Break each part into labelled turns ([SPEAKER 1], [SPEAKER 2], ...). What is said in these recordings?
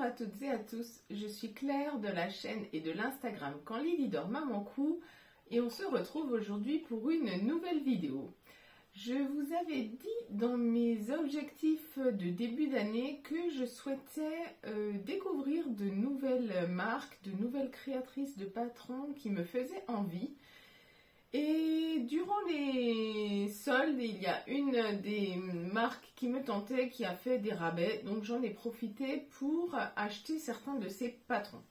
[SPEAKER 1] À toutes et à tous, je suis Claire de la chaîne et de l'Instagram Quand Lily dort maman cou et on se retrouve aujourd'hui pour une nouvelle vidéo. Je vous avais dit dans mes objectifs de début d'année que je souhaitais euh, découvrir de nouvelles marques, de nouvelles créatrices de patrons qui me faisaient envie. Et durant les soldes, il y a une des marques qui me tentait qui a fait des rabais, donc j'en ai profité pour acheter certains de ces patrons.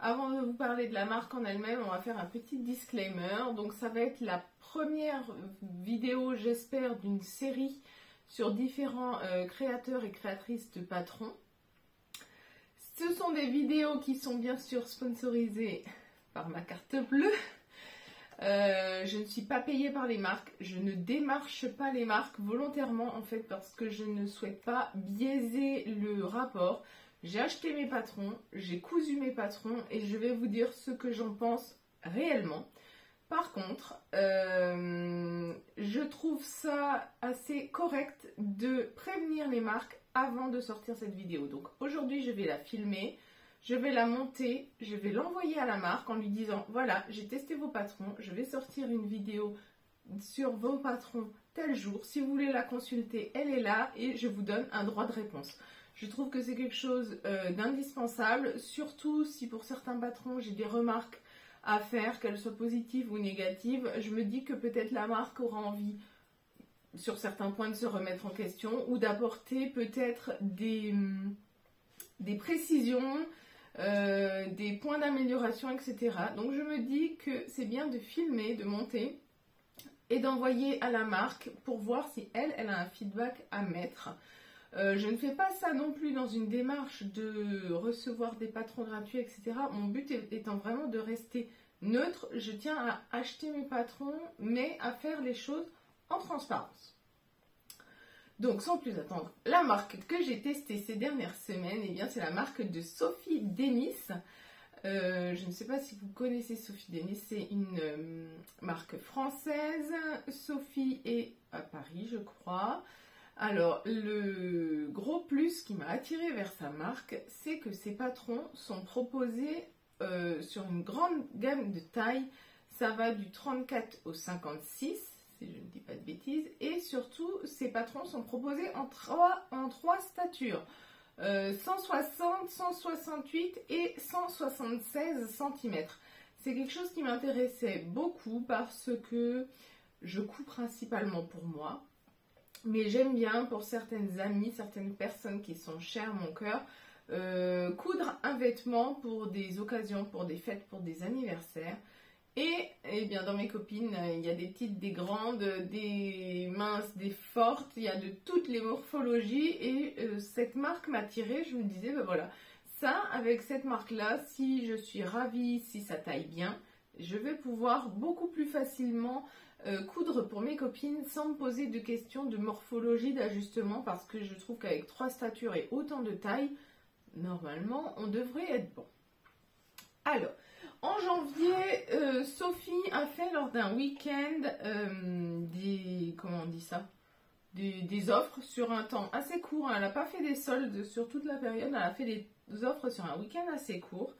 [SPEAKER 1] Avant de vous parler de la marque en elle-même, on va faire un petit disclaimer. Donc ça va être la première vidéo, j'espère, d'une série sur différents euh, créateurs et créatrices de patrons. Ce sont des vidéos qui sont bien sûr sponsorisées par ma carte bleue. Euh, je ne suis pas payée par les marques, je ne démarche pas les marques volontairement en fait parce que je ne souhaite pas biaiser le rapport. J'ai acheté mes patrons, j'ai cousu mes patrons et je vais vous dire ce que j'en pense réellement. Par contre, euh, je trouve ça assez correct de prévenir les marques avant de sortir cette vidéo. Donc aujourd'hui, je vais la filmer je vais la monter, je vais l'envoyer à la marque en lui disant voilà, j'ai testé vos patrons, je vais sortir une vidéo sur vos patrons tel jour. Si vous voulez la consulter, elle est là et je vous donne un droit de réponse. Je trouve que c'est quelque chose euh, d'indispensable, surtout si pour certains patrons j'ai des remarques à faire, qu'elles soient positives ou négatives. Je me dis que peut-être la marque aura envie sur certains points de se remettre en question ou d'apporter peut-être des, des précisions, euh, des points d'amélioration, etc. Donc je me dis que c'est bien de filmer, de monter et d'envoyer à la marque pour voir si elle, elle a un feedback à mettre. Euh, je ne fais pas ça non plus dans une démarche de recevoir des patrons gratuits, etc. Mon but étant vraiment de rester neutre. Je tiens à acheter mes patrons, mais à faire les choses en transparence. Donc sans plus attendre, la marque que j'ai testée ces dernières semaines, eh bien c'est la marque de Sophie Denis. Euh, je ne sais pas si vous connaissez Sophie Denis, c'est une euh, marque française. Sophie est à Paris, je crois. Alors, le gros plus qui m'a attiré vers sa marque, c'est que ses patrons sont proposés euh, sur une grande gamme de tailles. Ça va du 34 au 56 je ne dis pas de bêtises. Et surtout, ces patrons sont proposés en trois, en trois statures. 160, 168 et 176 cm. C'est quelque chose qui m'intéressait beaucoup parce que je couds principalement pour moi. Mais j'aime bien pour certaines amies, certaines personnes qui sont chères à mon cœur, euh, coudre un vêtement pour des occasions, pour des fêtes, pour des anniversaires. Et eh bien, dans mes copines, il y a des petites, des grandes, des minces, des fortes, il y a de toutes les morphologies. Et euh, cette marque m'a tirée, je me disais, ben voilà, ça, avec cette marque-là, si je suis ravie, si ça taille bien, je vais pouvoir beaucoup plus facilement euh, coudre pour mes copines sans me poser de questions de morphologie, d'ajustement, parce que je trouve qu'avec trois statures et autant de taille, normalement, on devrait être bon. Alors, en janvier, euh, Sophie a fait lors d'un week-end euh, des. Comment on dit ça? Des, offres sur un temps assez court. Elle n'a pas fait des soldes sur toute la période, elle a fait des offres sur un week-end assez court.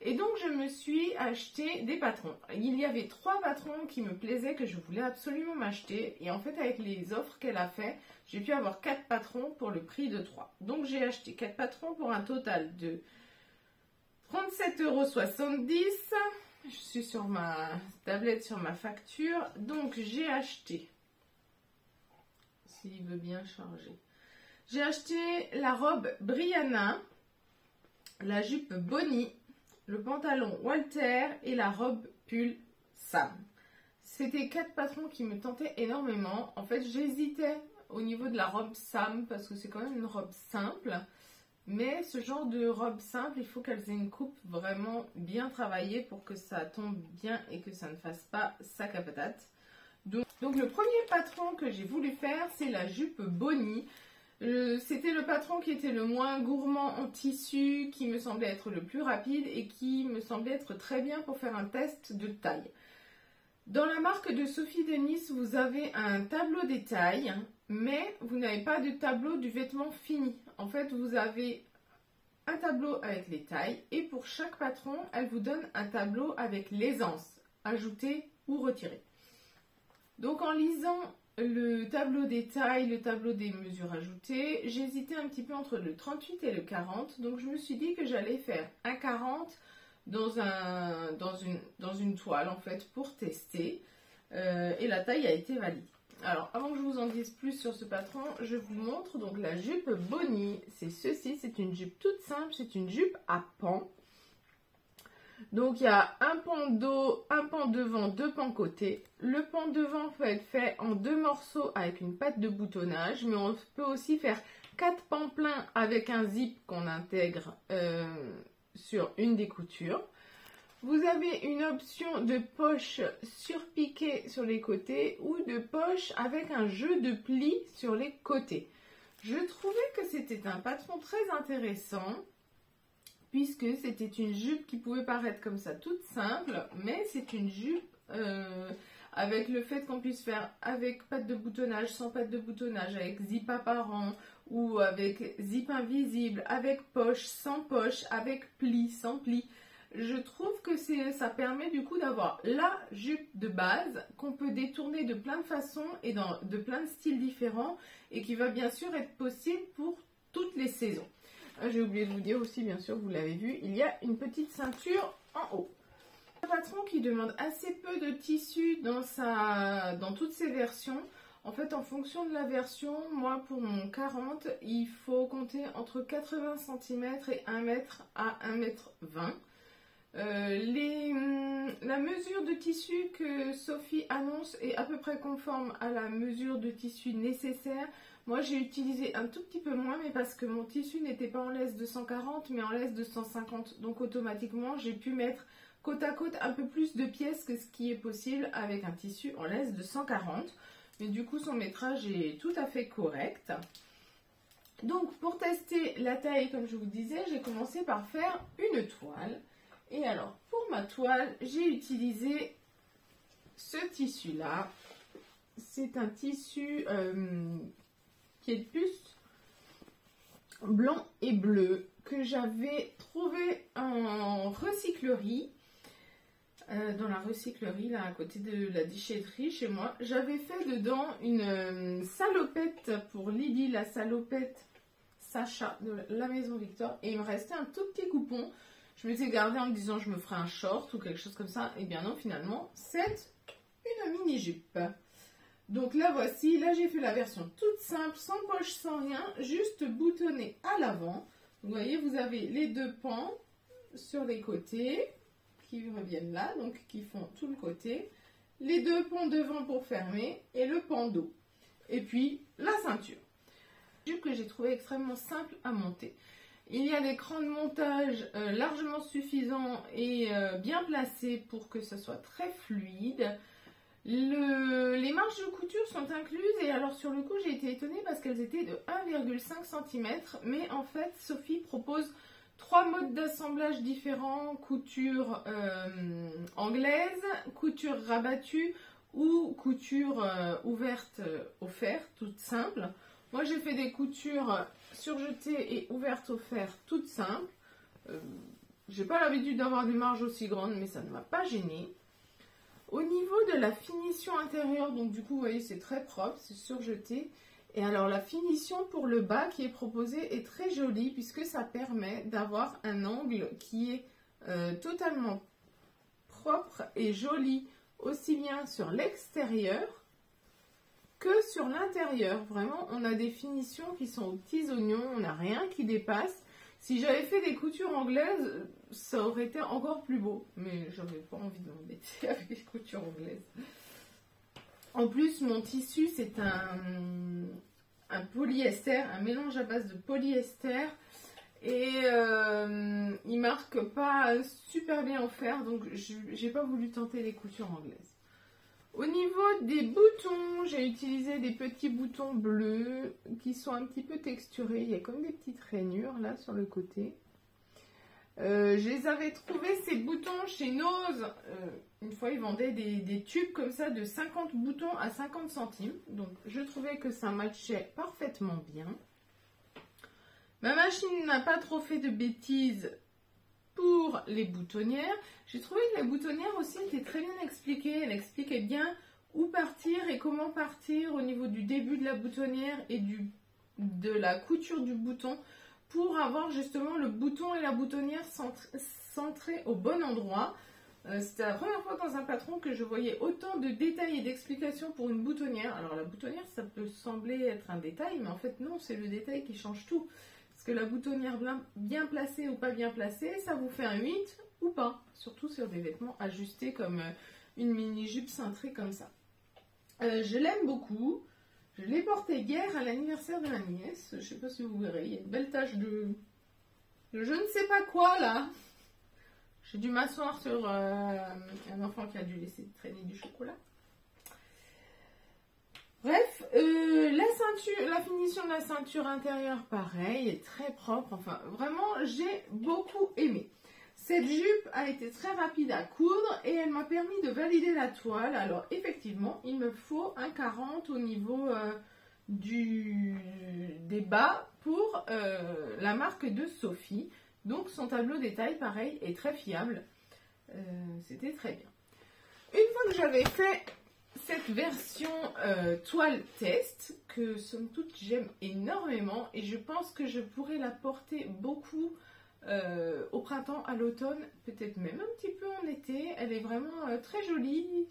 [SPEAKER 1] Et donc je me suis acheté des patrons. Il y avait trois patrons qui me plaisaient, que je voulais absolument m'acheter. Et en fait avec les offres qu'elle a fait, j'ai pu avoir quatre patrons pour le prix de trois. Donc j'ai acheté quatre patrons pour un total de 37,70 euros. Je suis sur ma tablette, sur ma facture. Donc, j'ai acheté, s'il veut bien charger, j'ai acheté la robe Brianna, la jupe Bonnie, le pantalon Walter et la robe pull Sam. C'était quatre patrons qui me tentaient énormément. En fait, j'hésitais au niveau de la robe Sam parce que c'est quand même une robe simple. Mais ce genre de robe simple, il faut qu'elles aient une coupe vraiment bien travaillée pour que ça tombe bien et que ça ne fasse pas sac à patate. Donc, le premier patron que j'ai voulu faire, c'est la jupe Bonnie. Euh, c'était le patron qui était le moins gourmand en tissu, qui me semblait être le plus rapide et qui me semblait être très bien pour faire un test de taille. Dans la marque de Sophie Denis, vous avez un tableau des tailles, mais vous n'avez pas de tableau du vêtement fini. En fait, vous avez un tableau avec les tailles et pour chaque patron, elle vous donne un tableau avec l'aisance, ajouter ou retirer. Donc en lisant le tableau des tailles, le tableau des mesures ajoutées, j'hésitais un petit peu entre le 38 et le 40. Donc je me suis dit que j'allais faire un 40 dans, un, dans, une, dans une toile en fait pour tester. Euh, et la taille a été valide. Alors avant que je vous en dise plus sur ce patron, je vous montre donc la jupe Bonnie. C'est ceci, c'est une jupe toute simple, c'est une jupe à pans. Donc il y a un pan dos, un pan devant, deux pans côté. Le pan devant peut être fait en deux morceaux avec une patte de boutonnage, mais on peut aussi faire quatre pans pleins avec un zip qu'on intègre euh, sur une des coutures. Vous avez une option de poche surpiquée sur les côtés ou de poche avec un jeu de plis sur les côtés. Je trouvais que c'était un patron très intéressant puisque c'était une jupe qui pouvait paraître comme ça toute simple, mais c'est une jupe euh, avec le fait qu'on puisse faire avec patte de boutonnage, sans patte de boutonnage, avec zip apparent ou avec zip invisible, avec poche, sans poche, avec pli, sans pli. Je trouve que ça permet du coup d'avoir la jupe de base qu'on peut détourner de plein de façons et de plein de styles différents et qui va bien sûr être possible pour toutes les saisons. Ah, j'ai oublié de vous dire aussi, bien sûr, vous l'avez vu, il y a une petite ceinture en haut. Un patron qui demande assez peu de tissu dans, dans toutes ses versions. En fait, en fonction de la version, moi pour mon 40, il faut compter entre 80 cm et 1 m à 1 m 20 les, hum, la mesure de tissu que Sophie annonce est à peu près conforme à la mesure de tissu nécessaire. Moi, j'ai utilisé un tout petit peu moins, mais parce que mon tissu n'était pas en laisse de 140, mais en laisse de 150. Donc, automatiquement, j'ai pu mettre côte à côte un peu plus de pièces que ce qui est possible avec un tissu en laisse de 140. Mais du coup, son métrage est tout à fait correct. Donc, pour tester la taille, comme je vous disais, j'ai commencé par faire une toile. Et alors, pour ma toile, j'ai utilisé ce tissu-là. C'est un tissu euh, qui plus blanc et bleu que j'avais trouvé en recyclerie. Euh, dans la recyclerie, là, à côté de la déchetterie chez moi. J'avais fait dedans une euh, salopette pour Lily, la salopette Sacha de la Maison Victor. Et il me restait un tout petit coupon. Je m'étais gardée en me disant je me ferai un short ou quelque chose comme ça. Et bien non, finalement, c'est une mini-jupe. Donc là voici, là j'ai fait la version toute simple, sans poche, sans rien, juste boutonnée à l'avant. Vous voyez, vous avez les deux pans sur les côtés qui reviennent là, donc qui font tout le côté. Les deux pans devant pour fermer et le pan dos. Et puis la ceinture. Jupe que j'ai trouvé extrêmement simple à monter. Il y a des crans de montage euh, largement suffisants et euh, bien placés pour que ce soit très fluide les marges de couture sont incluses et alors sur le coup j'ai été étonnée parce qu'elles étaient de 1,5 cm mais en fait Sophie propose trois modes d'assemblage différents, couture euh, anglaise, couture rabattue ou couture ouverte fer, toute simple. Moi j'ai fait des coutures surjetées et ouvertes au fer toutes simples. j'ai pas l'habitude d'avoir des marges aussi grandes mais ça ne m'a pas gênée. Au niveau de la finition intérieure, donc du coup, vous voyez, c'est très propre, c'est surjeté. Et alors, la finition pour le bas qui est proposée est très jolie puisque ça permet d'avoir un angle qui est euh, totalement propre et joli, aussi bien sur l'extérieur que sur l'intérieur. Vraiment, on a des finitions qui sont aux petits oignons, on n'a rien qui dépasse. Si j'avais fait des coutures anglaises, ça aurait été encore plus beau. Mais j'avais pas envie de m'embêter avec les coutures anglaises. En plus, mon tissu, c'est un, polyester, un mélange à base de polyester. Et euh, il marque pas super bien en fer, donc j'ai pas voulu tenter les coutures anglaises. Au niveau des boutons, j'ai utilisé des petits boutons bleus qui sont un petit peu texturés. Il y a comme des petites rainures là sur le côté. Euh, je les avais trouvés ces boutons chez Nose. Euh, une fois, ils vendaient des, des, tubes comme ça de 50 boutons à 50 centimes. Donc, je trouvais que ça matchait parfaitement bien. Ma machine n'a pas trop fait de bêtises pour les boutonnières. J'ai trouvé que la boutonnière aussi était très bien expliquée. Elle expliquait bien où partir et comment partir au niveau du début de la boutonnière et du, de la couture du bouton pour avoir justement le bouton et la boutonnière centrés au bon endroit. Euh, c'était la première fois dans un patron que je voyais autant de détails et d'explications pour une boutonnière. Alors la boutonnière, ça peut sembler être un détail, mais en fait non, c'est le détail qui change tout. Que la boutonnière bien placée ou pas bien placée, ça vous fait un 8 ou pas. Surtout sur des vêtements ajustés comme euh, une mini-jupe cintrée comme ça. Euh, je l'aime beaucoup. Je l'ai porté hier à l'anniversaire de ma nièce. Je ne sais pas si vous verrez, il y a une belle tache de... de je ne sais pas quoi là. J'ai dû m'asseoir sur euh, un enfant qui a dû laisser traîner du chocolat. Bref, euh, la finition de la ceinture intérieure, pareil, est très propre. Enfin, vraiment, j'ai beaucoup aimé. Cette jupe a été très rapide à coudre et elle m'a permis de valider la toile. Alors, effectivement, il me faut un 40 au niveau euh, du, des bas pour la marque de Sophie. Donc son tableau détail, pareil, est très fiable. Euh, c'était très bien. Une fois que j'avais fait cette version euh, toile test, que somme toute j'aime énormément, et je pense que je pourrais la porter beaucoup euh, au printemps, à l'automne, peut-être même un petit peu en été. Elle est vraiment très jolie,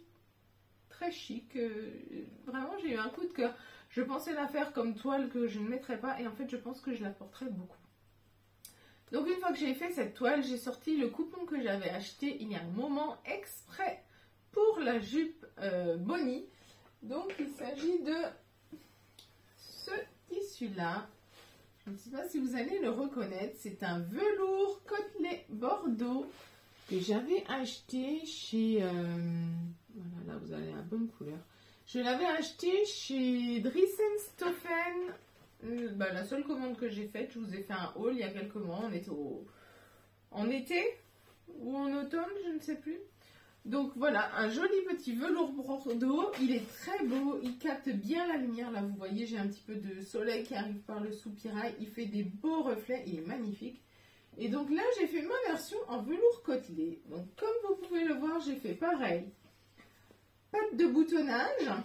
[SPEAKER 1] très chic. vraiment, j'ai eu un coup de cœur. Je pensais la faire comme toile que je ne mettrais pas, et en fait, je pense que je la porterai beaucoup. Donc une fois que j'ai fait cette toile, j'ai sorti le coupon que j'avais acheté il y a un moment exprès pour la jupe euh, Bonnie. Donc il s'agit de ce tissu-là. Je ne sais pas si vous allez le reconnaître. C'est un velours côtelé Bordeaux que j'avais acheté chez... Euh, voilà, là vous avez la bonne couleur. Je l'avais acheté chez Drissenstoffen euh, bah, la seule commande que j'ai faite, je vous ai fait un haul il y a quelques mois. On était en été ou en automne, je ne sais plus. Donc voilà, un joli petit velours bordeaux. Il est très beau, il capte bien la lumière. Là, vous voyez, j'ai un petit peu de soleil qui arrive par le soupirail. Il fait des beaux reflets, il est magnifique. Et donc là, j'ai fait ma version en velours côtelé. Donc comme vous pouvez le voir, j'ai fait pareil. Patte de boutonnage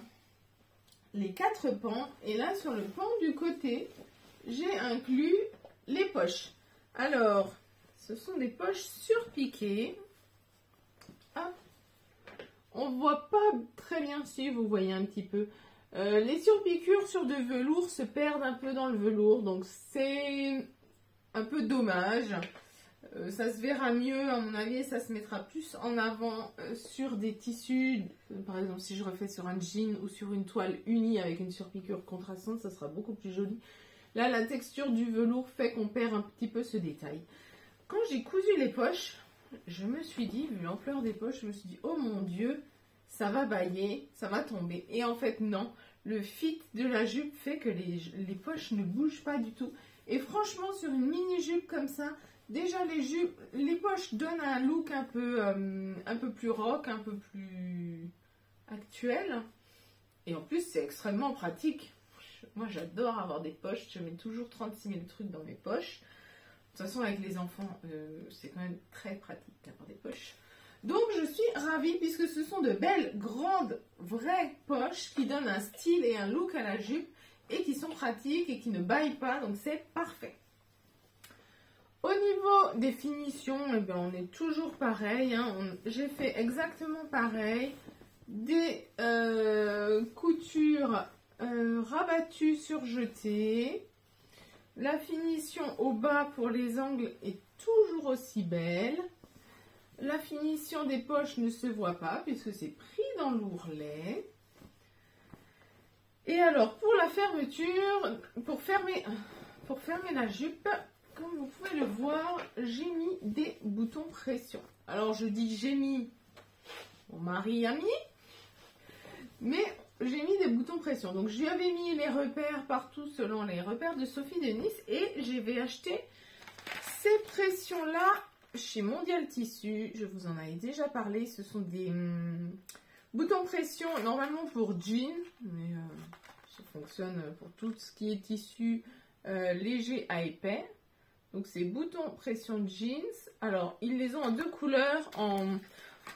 [SPEAKER 1] les quatre pans. Et là, sur le pan du côté, j'ai inclus les poches. Alors, ce sont des poches surpiquées. Hop. On voit pas très bien si vous voyez un petit peu. Euh, les surpiqûres sur de velours se perdent un peu dans le velours, donc c'est un peu dommage. Euh, ça se verra mieux, à mon avis, ça se mettra plus en avant euh, sur des tissus. par exemple, si je refais sur un jean ou sur une toile unie avec une surpiqûre contrastante, ça sera beaucoup plus joli. Là, la texture du velours fait qu'on perd un petit peu ce détail. Quand j'ai cousu les poches, je me suis dit, vu l'ampleur des poches, je me suis dit, oh mon dieu, ça va bailler, ça va tomber. Et en fait, non. Le fit de la jupe fait que les, poches ne bougent pas du tout. Et franchement, sur une mini-jupe comme ça, Déjà, les poches donnent un look un peu, euh, un peu plus rock, un peu plus actuel. Et en plus, c'est extrêmement pratique. Moi, j'adore avoir des poches. Je mets toujours 36 000 trucs dans mes poches. De toute façon, avec les enfants, euh, c'est quand même très pratique d'avoir des poches. Donc, je suis ravie puisque ce sont de belles, grandes, vraies poches qui donnent un style et un look à la jupe et qui sont pratiques et qui ne baillent pas. Donc, c'est parfait. Au niveau des finitions, eh ben, on est toujours pareil. Hein. J'ai fait exactement pareil. Des euh, coutures euh, rabattues surjetées. La finition au bas pour les angles est toujours aussi belle. La finition des poches ne se voit pas puisque c'est pris dans l'ourlet. Et alors pour la fermeture, pour fermer, la jupe, comme vous pouvez le voir, j'ai mis des boutons pression. Alors je dis j'ai mis, mon mari a mis, mais j'ai mis des boutons pression. Donc j'y avais mis les repères partout selon les repères de Sophie de Nice et j'ai vais acheter ces pressions-là chez Mondial Tissu. Je vous en avais déjà parlé. Ce sont des hum, boutons pression normalement pour jean, mais euh, ça fonctionne pour tout ce qui est tissu euh, léger à épais. Donc c'est bouton pression jeans. Alors ils les ont en deux couleurs, en,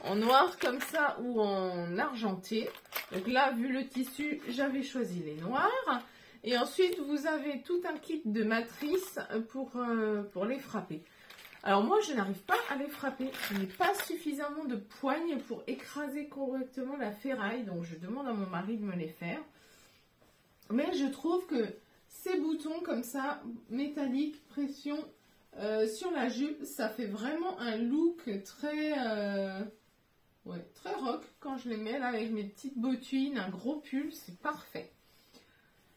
[SPEAKER 1] en noir comme ça ou en argenté. Donc là, vu le tissu, j'avais choisi les noirs. Et ensuite, vous avez tout un kit de matrices pour, euh, pour les frapper. Alors moi, je n'arrive pas à les frapper. Je n'ai pas suffisamment de poignes pour écraser correctement la ferraille. Donc je demande à mon mari de me les faire. Mais je trouve que ces boutons comme ça, métalliques, pression euh, sur la jupe, ça fait vraiment un look très... Euh, ouais, très rock quand je les mets là avec mes petites bottines, un gros pull, c'est parfait.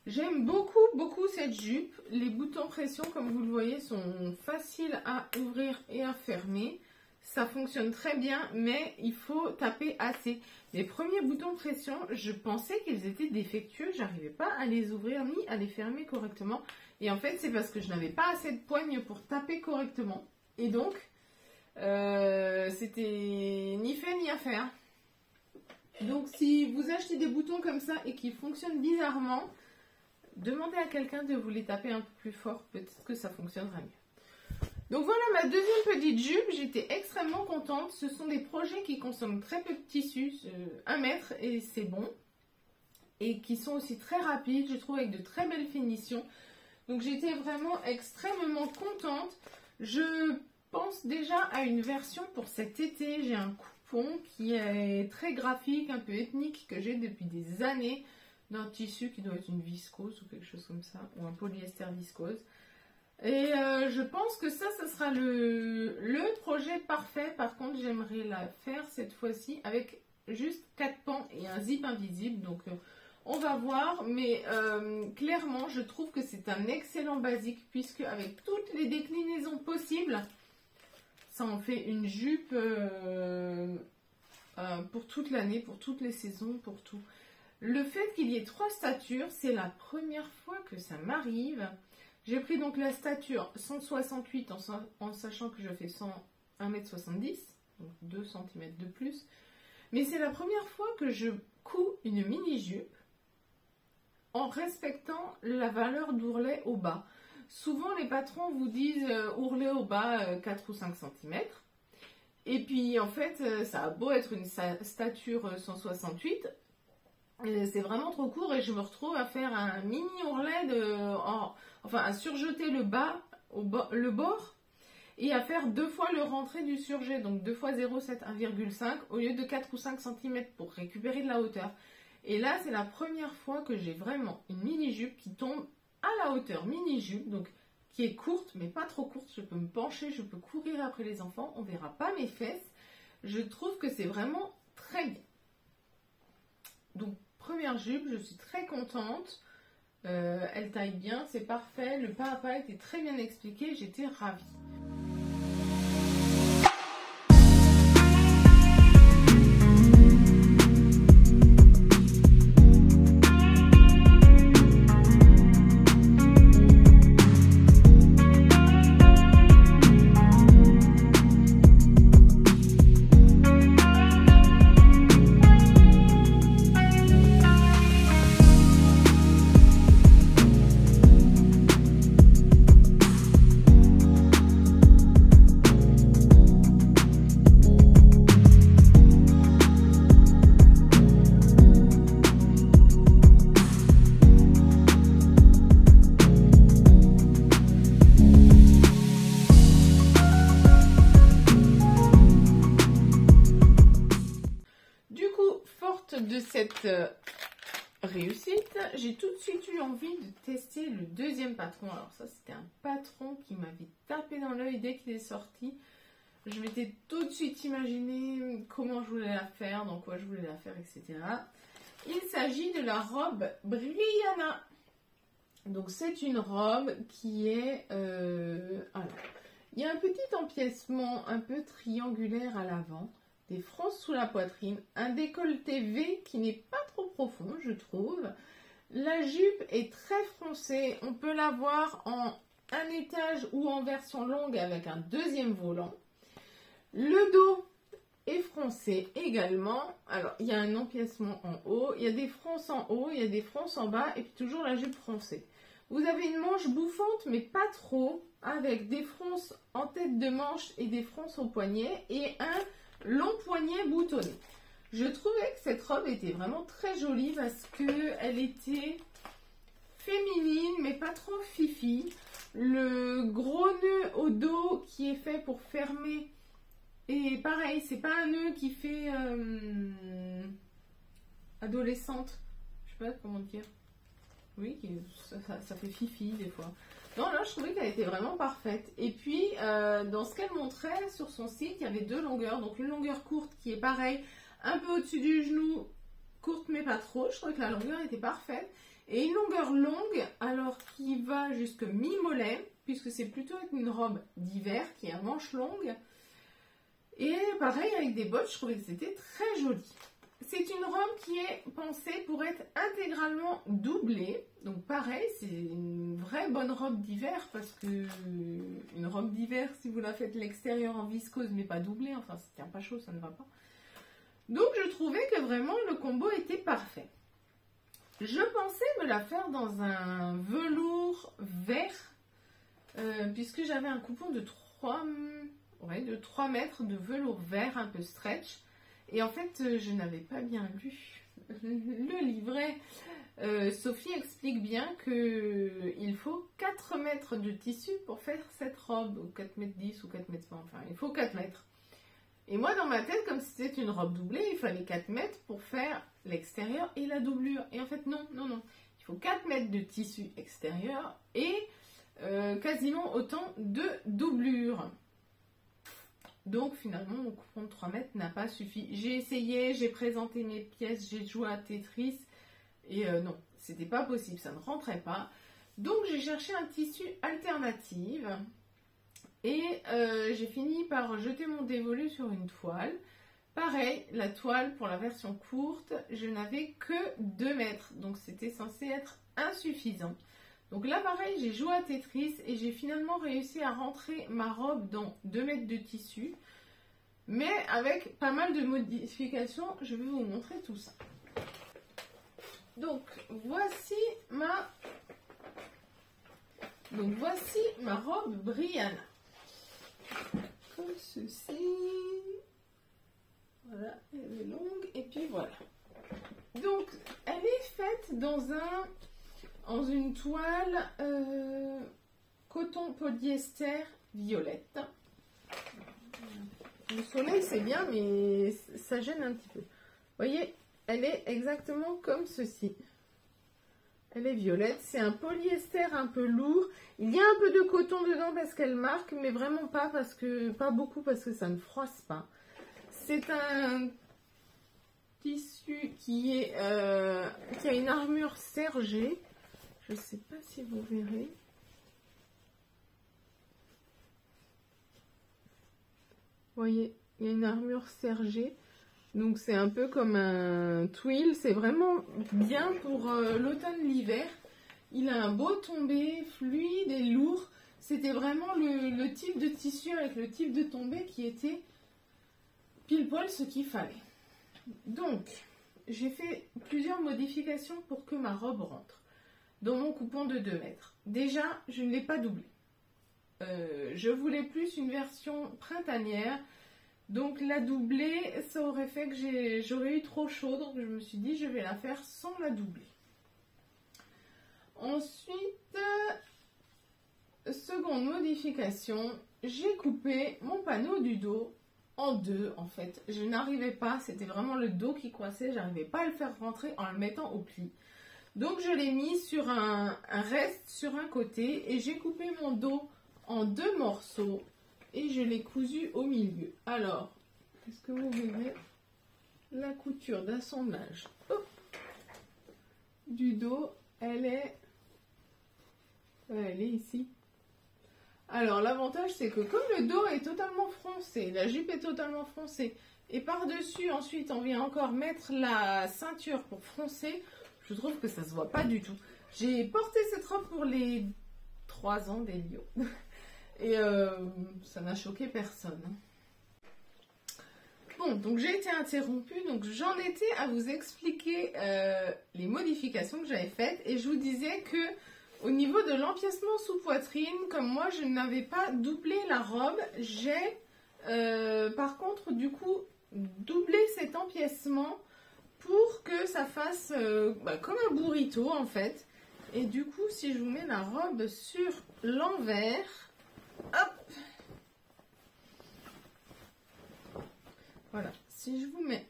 [SPEAKER 1] J'aime beaucoup, beaucoup cette jupe. Les boutons pression, comme vous le voyez, sont faciles à ouvrir et à fermer. Ça fonctionne très bien, mais il faut taper assez. Les premiers boutons pression, je pensais qu'ils étaient défectueux. J'arrivais pas à les ouvrir ni à les fermer correctement. Et en fait, c'est parce que je n'avais pas assez de poignes pour taper correctement. Et donc, euh, c'était ni fait ni à faire. Donc, si vous achetez des boutons comme ça et qui fonctionnent bizarrement, demandez à quelqu'un de vous les taper un peu plus fort, peut-être que ça fonctionnera mieux. Donc voilà ma deuxième petite jupe, j'étais extrêmement contente. Ce sont des projets qui consomment très peu de tissu, 1 mètre et c'est bon. Et qui sont aussi très rapides, je trouve, avec de très belles finitions. Donc j'étais vraiment extrêmement contente. Je pense déjà à une version pour cet été. J'ai un coupon qui est très graphique, un peu ethnique, que j'ai depuis des années d'un tissu qui doit être une viscose ou quelque chose comme ça, ou un polyester viscose. Et euh, je pense que ça, ce sera le, projet parfait. Par contre, j'aimerais la faire cette fois-ci avec juste quatre pans et un zip invisible. Donc, euh, on va voir. Mais euh, clairement, je trouve que c'est un excellent basique puisque avec toutes les déclinaisons possibles, ça en fait une jupe pour toute l'année, pour toutes les saisons, pour tout. Le fait qu'il y ait trois statures, c'est la première fois que ça m'arrive. J'ai pris donc la stature 168 en, sachant que je fais 100, 1m70, donc 2 cm de plus. Mais c'est la première fois que je couds une mini-jupe en respectant la valeur d'ourlet au bas. Souvent, les patrons vous disent euh, au bas 4 euh, ou 5 cm. Et puis, en fait, euh, ça a beau être une stature 168, c'est vraiment trop court et je me retrouve à faire un mini ourlet enfin à surjeter le bas, au le bord et à faire deux fois le rentré du surjet, donc deux fois 0,7 1,5 au lieu de 4 ou 5 cm pour récupérer de la hauteur. Et là, c'est la première fois que j'ai vraiment une mini jupe qui tombe à la hauteur mini jupe, donc qui est courte mais pas trop courte. Je peux me pencher, je peux courir après les enfants, on verra pas mes fesses. Je trouve que c'est vraiment très bien. Donc première jupe, je suis très contente. Euh, elle taille bien, c'est parfait. Le pas à pas était très bien expliqué, j'étais ravie. Le deuxième patron. Alors ça, c'était un patron qui m'avait tapé dans l'œil dès qu'il est sorti. Je m'étais tout de suite imaginé comment je voulais la faire, dans quoi je voulais la faire, etc. Il s'agit de la robe Brianna. Donc c'est une robe qui est... Euh, il y a un petit empiècement un peu triangulaire à l'avant des frances sous la poitrine, un décolleté V qui n'est pas trop profond, je trouve. La jupe est très froncée, on peut la voir en un étage ou en version longue avec un deuxième volant. Le dos est froncé également. Alors, il y a un empiècement en haut, il y a des fronces en haut, il y a des fronces en bas et puis toujours la jupe froncée. Vous avez une manche bouffante, mais pas trop, avec des fronces en tête de manche et des fronces au poignet, et un long poignet boutonné. Je trouvais que cette robe était vraiment très jolie parce qu'elle était féminine, mais pas trop fifi. Le gros nœud au dos qui est fait pour fermer. Et pareil, c'est pas un nœud qui fait euh, adolescente. Je sais pas comment dire. Oui, ça, fait fifi des fois. Non, là, je trouvais qu'elle était vraiment parfaite. Et puis, euh, dans ce qu'elle montrait sur son site, il y avait deux longueurs. Donc, une longueur courte qui est pareil, un peu au-dessus du genou, courte mais pas trop. Je trouvais que la longueur était parfaite. Et une longueur longue, alors qui va jusque mi-mollet, puisque c'est plutôt une robe d'hiver qui est à manches longues. Et pareil, avec des bottes, je trouvais que c'était très joli. C'est une robe qui est pensée pour être intégralement doublée. Donc pareil, c'est une vraie bonne robe d'hiver parce que une robe d'hiver, si vous la faites l'extérieur en viscose mais pas doublée, enfin ça tient pas chaud, ça ne va pas. Donc je trouvais que vraiment le combo était parfait. Je pensais me la faire dans un velours vert, euh, puisque j'avais un coupon de 3, de 3 mètres de velours vert un peu stretch. Et en fait, euh, je n'avais pas bien lu le livret. Euh, Sophie explique bien qu'il faut 4 mètres de tissu pour faire cette robe, ou 4 mètres 10 ou 4 mètres 20, enfin il faut 4 mètres. Et moi, dans ma tête, comme c'était une robe doublée, il fallait 4 mètres pour faire l'extérieur et la doublure. Et en fait, non, non, non. Il faut 4 mètres de tissu extérieur et euh, quasiment autant de doublure. Donc finalement, mon coupon de 3 mètres n'a pas suffi. J'ai essayé, j'ai présenté mes pièces, j'ai joué à Tetris. Et euh, non, c'était pas possible, ça ne rentrait pas. Donc j'ai cherché un tissu alternatif. Et euh, j'ai fini par jeter mon dévolu sur une toile. Pareil, la toile pour la version courte, je n'avais que 2 mètres. Donc c'était censé être insuffisant. Donc là, pareil, j'ai joué à Tetris et j'ai finalement réussi à rentrer ma robe dans 2 mètres de tissu. Mais avec pas mal de modifications, je vais vous montrer tout ça. Donc, voici ma... Donc, voici ma robe Brianna comme ceci. Voilà, elle est longue et puis voilà. Donc, elle est faite dans un, dans une toile euh, coton polyester violette. Le soleil c'est bien, mais ça gêne un petit peu. Vous voyez, elle est exactement comme ceci. Elle est violette. C'est un polyester un peu lourd. Il y a un peu de coton dedans parce qu'elle marque, mais vraiment pas parce que pas beaucoup parce que ça ne froisse pas. C'est un tissu qui est euh, qui a une armure sergée. Je ne sais pas si vous verrez. Vous voyez, il y a une armure sergée. Donc c'est un peu comme un twill, c'est vraiment bien pour euh, l'automne-l'hiver. Il a un beau tombé, fluide et lourd. C'était vraiment le, type de tissu avec le type de tombé qui était pile poil ce qu'il fallait. Donc, j'ai fait plusieurs modifications pour que ma robe rentre dans mon coupon de 2 mètres. Déjà, je ne l'ai pas doublé. Euh, je voulais plus une version printanière donc la doubler, ça aurait fait que j'aurais eu trop chaud, donc je me suis dit je vais la faire sans la doubler. Ensuite, seconde modification, j'ai coupé mon panneau du dos en deux en fait. Je n'arrivais pas, c'était vraiment le dos qui coincait, j'arrivais pas à le faire rentrer en le mettant au pli. Donc je l'ai mis sur un reste sur un côté et j'ai coupé mon dos en deux morceaux et je l'ai cousu au milieu. Alors, est-ce que vous verrez la couture d'assemblage? Du dos Elle est, elle est ici. Alors l'avantage c'est que comme le dos est totalement froncé, la jupe est totalement froncée, et par-dessus ensuite on vient encore mettre la ceinture pour froncer, je trouve que ça se voit pas du tout. J'ai porté cette robe pour les 3 ans d'Elio. Et euh, ça n'a choqué personne. Bon, donc j'ai été interrompue, donc j'en étais à vous expliquer euh, les modifications que j'avais faites et je vous disais que au niveau de l'empiècement sous poitrine, comme moi je n'avais pas doublé la robe, j'ai euh, par contre du coup doublé cet empiècement pour que ça fasse bah, comme un burrito en fait. Et du coup, si je vous mets la robe sur l'envers, voilà, si je vous mets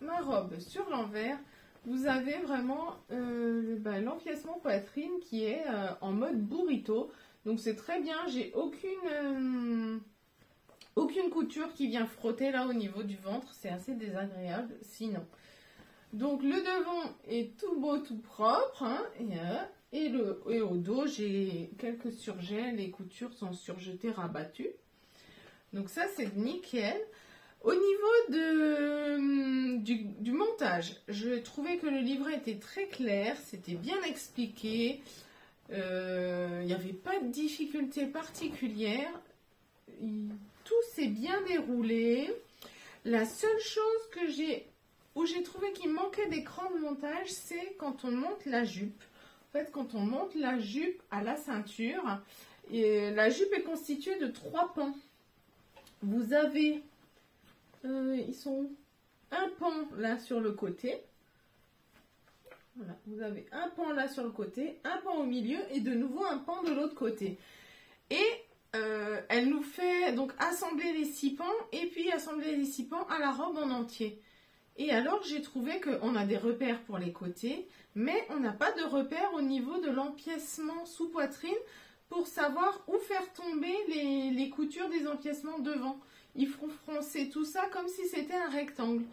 [SPEAKER 1] ma robe sur l'envers, vous avez vraiment euh, bah, poitrine qui est euh, en mode burrito. Donc c'est très bien, j'ai aucune, aucune couture qui vient frotter là au niveau du ventre, c'est assez désagréable sinon. Donc le devant est tout beau, tout propre. Hein, euh, et, le, et au dos, j'ai quelques surjets. Les coutures sont surjetées, rabattues. Donc ça, c'est nickel. Au niveau hum, du, montage, je trouvais que le livret était très clair. C'était bien expliqué. Euh, il n'y avait pas de difficulté particulière. Tout s'est bien déroulé. La seule chose que j'ai où j'ai trouvé qu'il manquait d'écran de montage, c'est quand on monte la jupe. En fait, quand on monte la jupe à la ceinture, la jupe est constituée de trois pans. Vous avez, euh, un pan là sur le côté. Voilà, vous avez un pan là sur le côté, un pan au milieu et de nouveau un pan de l'autre côté. Et euh, elle nous fait donc assembler les six pans et puis assembler les six pans à la robe en entier. Et alors, j'ai trouvé qu'on a des repères pour les côtés, mais on n'a pas de repères au niveau de l'empiècement sous poitrine pour savoir où faire tomber les, coutures des empiècements devant. Il faut froncer tout ça comme si c'était un rectangle.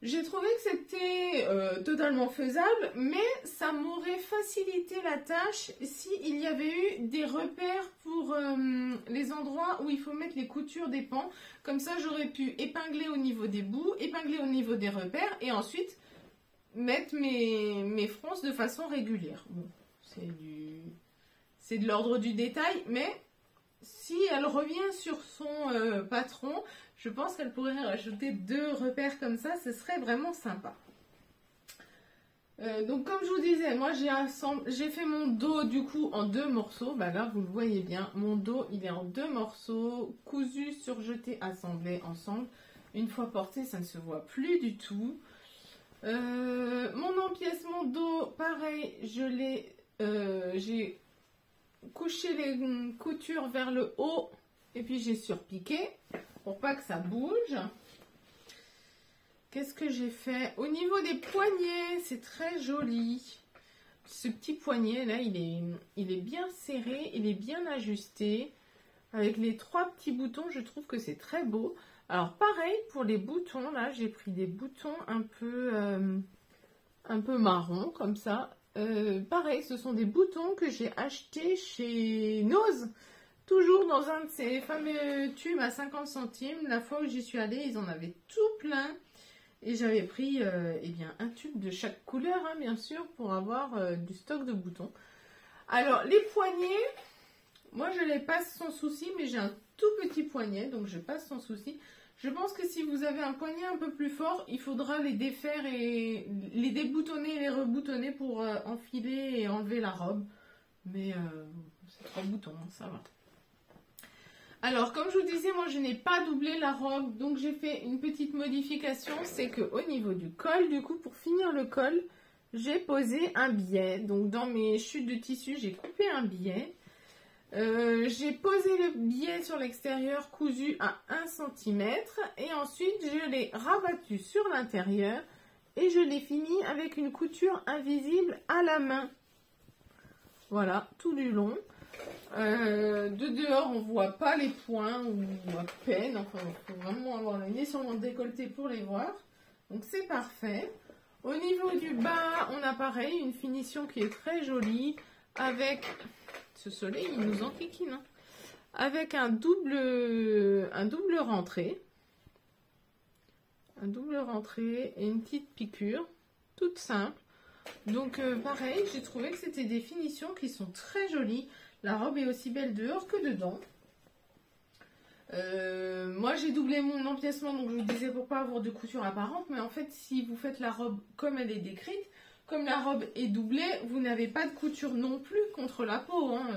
[SPEAKER 1] J'ai trouvé que c'était euh, totalement faisable, mais ça m'aurait facilité la tâche s'il y avait eu des repères pour euh, les endroits où il faut mettre les coutures des pans. Comme ça, j'aurais pu épingler au niveau des bouts, épingler au niveau des repères et ensuite mettre mes, mes fronces de façon régulière. Bon, c'est de l'ordre du détail, mais si elle revient sur son euh, patron, je pense qu'elle pourrait rajouter deux repères comme ça, ce serait vraiment sympa. Euh, donc comme je vous disais, moi j'ai fait mon dos du coup en deux morceaux. Bah là vous le voyez bien, mon dos il est en deux morceaux, cousu, surjeté, assemblé ensemble. Une fois porté, ça ne se voit plus du tout. Euh, mon empiècement dos, pareil, je l'ai, euh, j'ai couché les coutures vers le haut et puis j'ai surpiqué pour pas que ça bouge. Qu'est-ce que j'ai fait? Au niveau des poignets, c'est très joli. Ce petit poignet là, il est, il est bien serré, il est bien ajusté. Avec les trois petits boutons, je trouve que c'est très beau. Alors pareil pour les boutons, là j'ai pris des boutons un peu, euh, un peu marron comme ça. Euh, pareil, ce sont des boutons que j'ai achetés chez Nose. Toujours dans un de ces fameux tubes à 50 centimes. La fois où j'y suis allée, ils en avaient tout plein. Et j'avais pris euh, eh bien, un tube de chaque couleur, hein, bien sûr, pour avoir euh, du stock de boutons. Alors, les poignets, moi je les passe sans souci, mais j'ai un tout petit poignet, donc je passe sans souci. Je pense que si vous avez un poignet un peu plus fort, il faudra les défaire et les déboutonner et les reboutonner pour euh, enfiler et enlever la robe. Mais c'est trois boutons, ça va. Alors, comme je vous disais, moi, je n'ai pas doublé la robe, donc j'ai fait une petite modification. C'est qu'au niveau du col, du coup, pour finir le col, j'ai posé un biais. Donc, dans mes chutes de tissu, j'ai coupé un biais. Euh, j'ai posé le biais sur l'extérieur cousu à 1 cm et ensuite je l'ai rabattu sur l'intérieur et je l'ai fini avec une couture invisible à la main. Voilà, tout du long. Euh, de dehors, on voit pas les points ou à peine. Enfin, il faut vraiment avoir le nez sur décolleté pour les voir. Donc c'est parfait. Au niveau du bas, on a pareil, une finition qui est très jolie avec ce soleil, il nous enquiquine. Hein. avec un double, un rentrée. Un double rentrée et une petite piqûre, toute simple. Donc euh, pareil, j'ai trouvé que c'était des finitions qui sont très jolies. La robe est aussi belle dehors que dedans. Euh, moi, j'ai doublé mon empiècement, donc je vous disais pour pas avoir de couture apparente. Mais en fait, si vous faites la robe comme elle est décrite, comme la robe est doublée, vous n'avez pas de couture non plus contre la peau. Hein.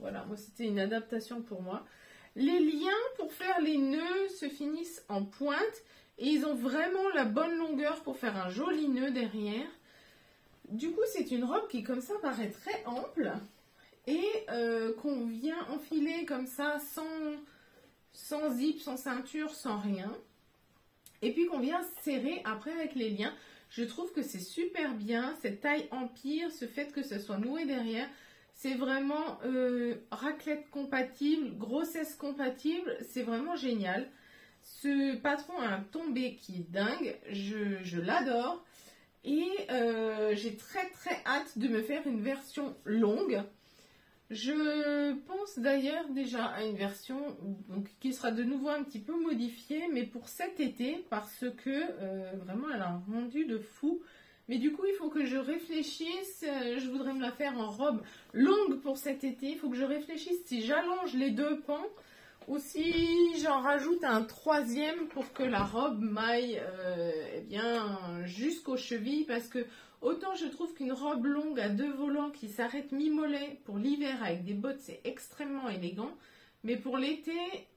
[SPEAKER 1] Voilà, moi c'était une adaptation pour moi. Les liens pour faire les nœuds se finissent en pointe et ils ont vraiment la bonne longueur pour faire un joli nœud derrière. Du coup, c'est une robe qui comme ça paraît très ample et euh, qu'on vient enfiler comme ça sans, sans zip, sans ceinture, sans rien. Et puis qu'on vient serrer après avec les liens. Je trouve que c'est super bien, cette taille empire, ce fait que ce soit noué derrière, c'est vraiment euh, raclette compatible, grossesse compatible, c'est vraiment génial. Ce patron a un tombé qui est dingue, je, l'adore. Et euh, j'ai très très hâte de me faire une version longue. Je pense d'ailleurs déjà à une version qui sera de nouveau un petit peu modifiée, mais pour cet été, parce que euh, vraiment elle a un rendu de fou. Mais du coup, il faut que je réfléchisse. Euh, je voudrais me la faire en robe longue pour cet été. Il faut que je réfléchisse si j'allonge les deux pans ou si j'en rajoute un troisième pour que la robe maille euh, eh bien jusqu'aux chevilles. Parce que autant je trouve qu'une robe longue à deux volants qui s'arrête mi-mollet pour l'hiver avec des bottes, c'est extrêmement élégant. Mais pour l'été,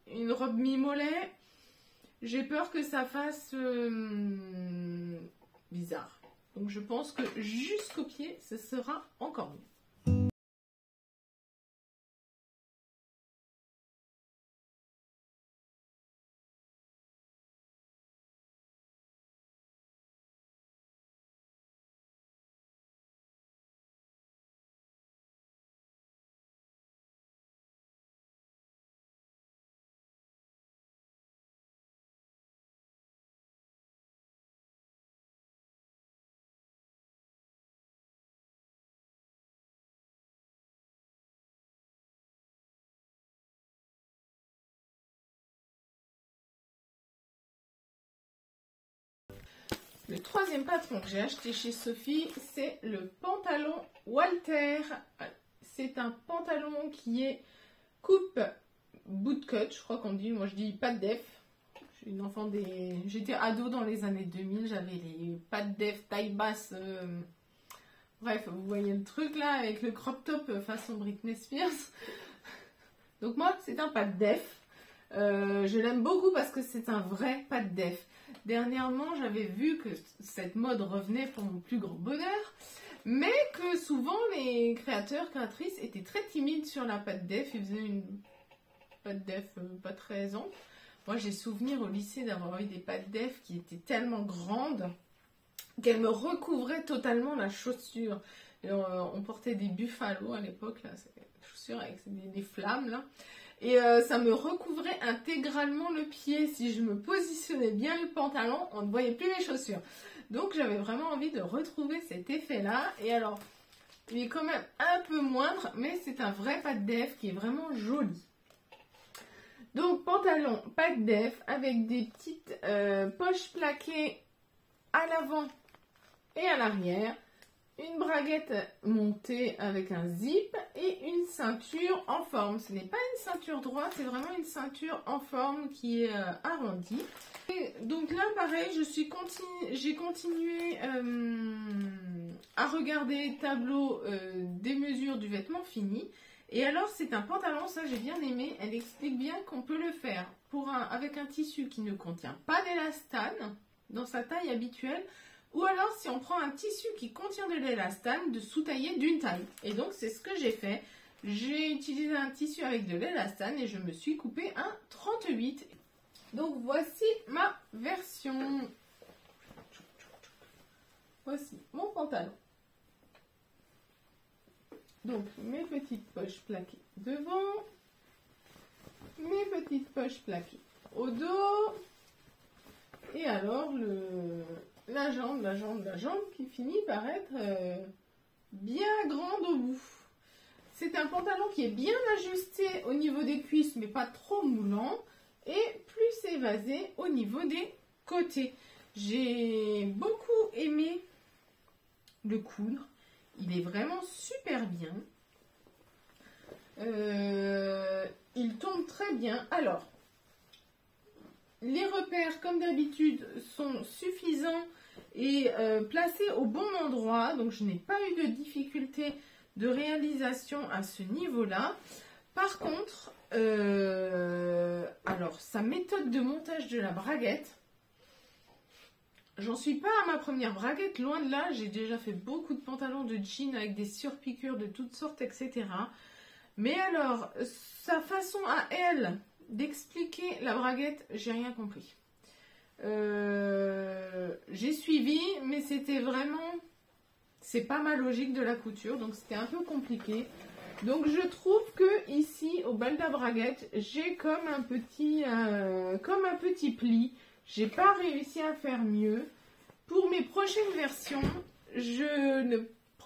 [SPEAKER 1] une robe mi-mollet, j'ai peur que ça fasse euh, bizarre. Donc je pense que jusqu'au pied, ce sera encore mieux. Le troisième patron que j'ai acheté chez Sophie, c'est le pantalon Walter. C'est un pantalon qui est coupe bootcut, je crois qu'on dit. Moi, je dis pas de def. Une enfant des... J'étais ado dans les années 2000, j'avais les pas de def, taille basse. Euh, bref, vous voyez le truc là, avec le crop top façon Britney Spears. Donc moi, c'est un pas de def. Euh, je l'aime beaucoup parce que c'est un vrai pas de def. Dernièrement, j'avais vu que cette mode revenait pour mon plus grand bonheur, mais que souvent les créateurs, créatrices étaient très timides sur la pâte def. Ils faisaient une pâte def euh, pas très ample. Moi, j'ai souvenir au lycée d'avoir eu des pâtes def qui étaient tellement grandes qu'elles me recouvraient totalement la chaussure. Euh, on portait des buffalo à l'époque, là, chaussures avec des flammes, là. Et euh, ça me recouvrait intégralement le pied. Si je me positionnais bien le pantalon, on ne voyait plus les chaussures. Donc j'avais vraiment envie de retrouver cet effet-là. Et alors, il est quand même un peu moindre, mais c'est un vrai pas de def qui est vraiment joli. Donc pantalon pas de def avec des petites euh, poches plaquées à l'avant et à l'arrière une braguette montée avec un zip une ceinture en forme. Ce n'est pas une ceinture droite, c'est vraiment une ceinture en forme qui est euh, arrondie. donc là, pareil, j'ai continué euh, à regarder le tableau euh, des mesures du vêtement fini. Et alors, c'est un pantalon, ça j'ai bien aimé. Elle explique bien qu'on peut le faire avec un tissu qui ne contient pas d'élastane dans sa taille habituelle ou alors, si on prend un tissu qui contient de l'élastane, de sous-tailler d'une taille. Et donc, c'est ce que j'ai fait. J'ai utilisé un tissu avec de l'élastane et je me suis coupé un 38. Donc, voici ma version. Voici mon pantalon. Donc, mes petites poches plaquées devant. Mes petites poches plaquées au dos. Et alors, le, la jambe, la jambe, la jambe qui finit par être euh, bien grande au bout. C'est un pantalon qui est bien ajusté au niveau des cuisses, mais pas trop moulant, et plus évasé au niveau des côtés. J'ai beaucoup aimé le coudre. Il est vraiment super bien. Euh, il tombe très bien. Alors, les repères, comme d'habitude, sont suffisants et euh, placés au bon endroit. Donc, je n'ai pas eu de difficulté de réalisation à ce niveau-là. Par contre, euh, alors, sa méthode de montage de la braguette, j'en suis pas à ma première braguette, loin de là. J'ai déjà fait beaucoup de pantalons de jean avec des surpiqûres de toutes sortes, etc. Mais alors, sa façon à elle d'expliquer la braguette, j'ai rien compris. Euh, j'ai suivi, mais c'était vraiment, c'est pas ma logique de la couture, donc c'était un peu compliqué. Donc je trouve que ici au bal de braguette, j'ai comme un petit, euh, comme un petit pli. J'ai pas réussi à faire mieux. Pour mes prochaines versions, je ne